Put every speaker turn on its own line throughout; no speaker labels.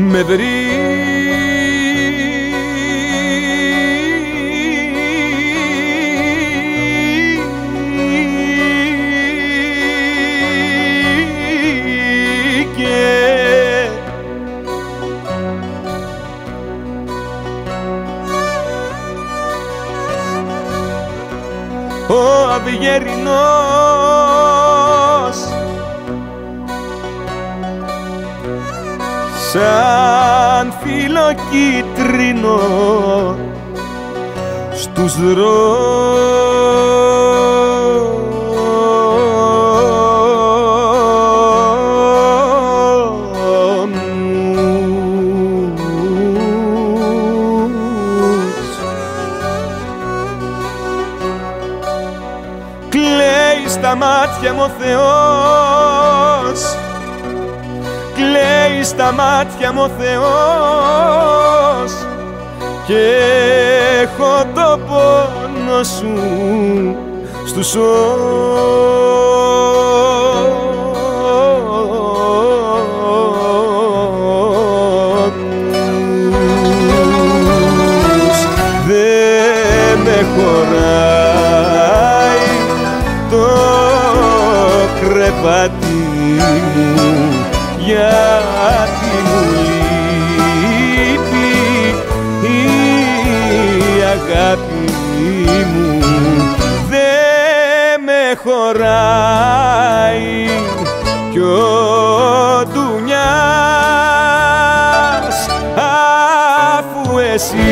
με βρει ο αυγερινός σαν φύλλο κίτρινο στους δρόμους. Κλαίει στα μάτια μου ο Θεός. Κλαίει στα μάτια μου ο Θεός Και έχω το πόνο σου στους ώμους. Δε με χωράει το κρεβάτι μου γιατί μου λείπει η αγάπη μου δε με χωράει κι ο ντουνιάς αφού εσύ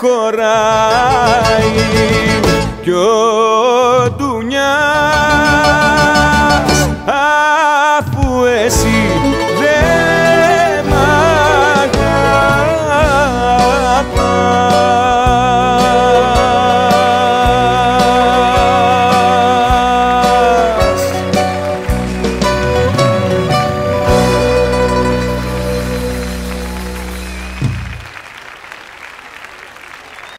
χωράει. Κι ο Ντουνιάς